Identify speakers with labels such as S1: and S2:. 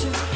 S1: you.